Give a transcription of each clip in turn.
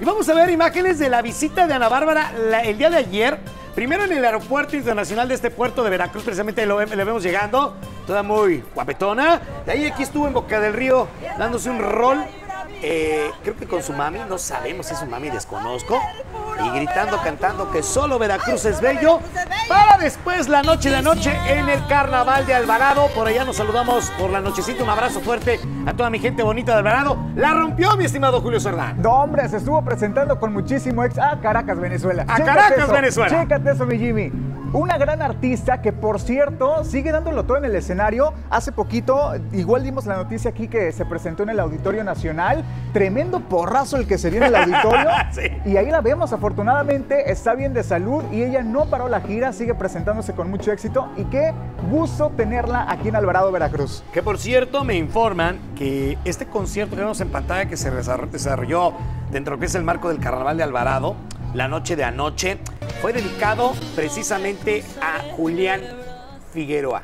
Y vamos a ver imágenes de la visita de Ana Bárbara el día de ayer. Primero en el aeropuerto internacional de este puerto de Veracruz, precisamente le vemos llegando, toda muy guapetona. De ahí aquí estuvo en Boca del Río dándose un rol, eh, creo que con su mami, no sabemos si es su mami, desconozco. Y gritando, cantando que solo Veracruz es bello. Para después la noche de noche en el Carnaval de Alvarado. Por allá nos saludamos por la nochecita. Un abrazo fuerte a toda mi gente bonita de Alvarado. La rompió mi estimado Julio Cerdán. No, hombre, se estuvo presentando con muchísimo ex a Caracas, Venezuela. A Caracas, eso, Venezuela. Chécate eso, mi Jimmy. Una gran artista que, por cierto, sigue dándolo todo en el escenario. Hace poquito, igual dimos la noticia aquí que se presentó en el Auditorio Nacional. Tremendo porrazo el que se dio en el auditorio. Sí. Y ahí la vemos, afortunadamente, está bien de salud y ella no paró la gira, sigue presentándose con mucho éxito. Y qué gusto tenerla aquí en Alvarado, Veracruz. Que por cierto me informan que este concierto que vemos en pantalla que se desarro- desarrolló dentro de lo que es el marco del Carnaval de Alvarado, la noche de anoche, fue dedicado precisamente a Julián Figueroa,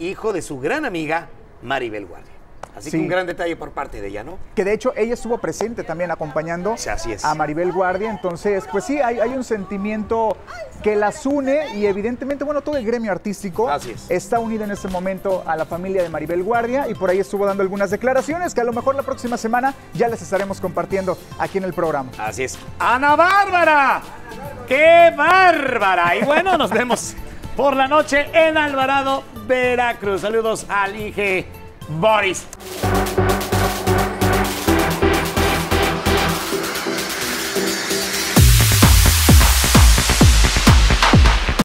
hijo de su gran amiga Maribel Guardia. Así que un gran detalle por parte de ella, ¿no? Que de hecho ella estuvo presente también acompañando Sí, así es. a Maribel Guardia. Entonces, pues sí, hay, hay un sentimiento que las une y evidentemente, bueno, todo el gremio artístico es. está unido en este momento a la familia de Maribel Guardia y por ahí estuvo dando algunas declaraciones que a lo mejor la próxima semana ya les estaremos compartiendo aquí en el programa. Así es. ¡Ana Bárbara! ¡Qué bárbara! Y bueno, nos vemos por la noche en Alvarado, Veracruz. Saludos al Inge bodies.